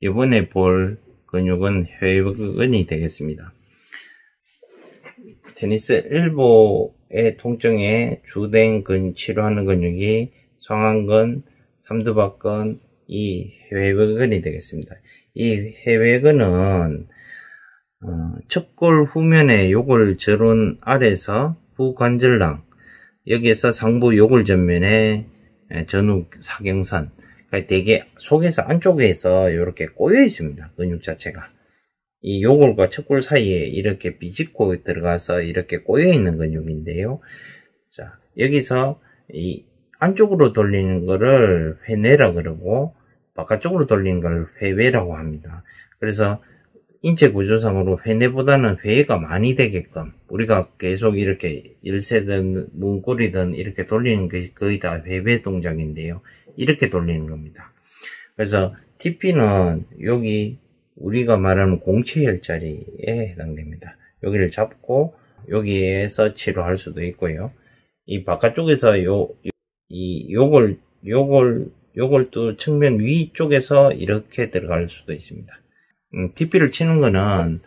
이번에 볼 근육은 회근이 되겠습니다. 테니스 일보의 통증에 주된 근 치료하는 근육이 상완근, 삼두박근, 이 회회근이 되겠습니다. 이 회회근은 어, 척골 후면에 요골 절원 아래서 후관절랑 여기에서 상부 요골 전면에 전후 사경선 그러니까 되게 속에서 안쪽에서 이렇게 꼬여 있습니다. 근육 자체가 이 요골과 척골 사이에 이렇게 비집고 들어가서 이렇게 꼬여 있는 근육인데요. 자 여기서 이 안쪽으로 돌리는 거를 회내라 그러고 바깥쪽으로 돌리는 걸 회외라고 합니다. 그래서 인체 구조상으로 회내보다는 회가 많이 되게끔 우리가 계속 이렇게 일세든 문고리든 이렇게 돌리는 것이 거의 다 회배 동작인데요. 이렇게 돌리는 겁니다. 그래서 TP는 여기 우리가 말하는 공체혈자리에 해당됩니다. 여기를 잡고 여기에서 치료할 수도 있고요. 이 바깥쪽에서 요, 이, 요걸, 요걸, 요걸 또 측면 위쪽에서 이렇게 들어갈 수도 있습니다. 음, TP를 치는 거는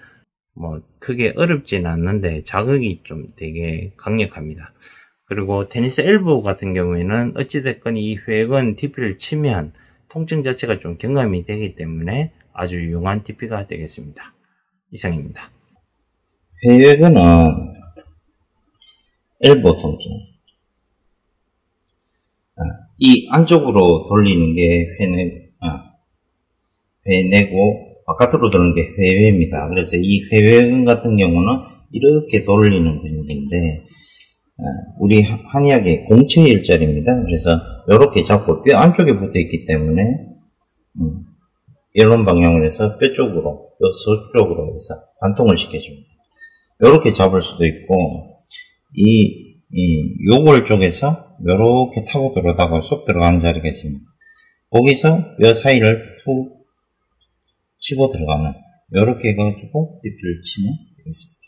뭐 크게 어렵진 않는데 자극이 좀 되게 강력합니다. 그리고 테니스 엘보 같은 경우에는 어찌됐건 이 회액은 TP를 치면 통증 자체가 좀 경감이 되기 때문에 아주 유용한 TP가 되겠습니다. 이상입니다. 회액은 엘보 통증. 아, 이 안쪽으로 돌리는 게 회내, 아, 회내고 바깥으로 도는 게 회외입니다. 그래서 이 회외근 같은 경우는 이렇게 돌리는 근육인데 아, 우리 한의학의 공체 일자리입니다. 그래서 이렇게 잡고 뼈 안쪽에 붙어 있기 때문에 음, 이런 방향을 해서 뼈 쪽으로, 뼈 서쪽으로 해서 반통을 시켜줍니다. 이렇게 잡을 수도 있고 이, 이 요골 쪽에서 이렇게 타고 들어다가 쏙 들어가는 자리가 있습니다. 거기서 뼈 사이를 툭 치고 들어가는 이렇게 해가지고 DP를 치면 되겠습니다.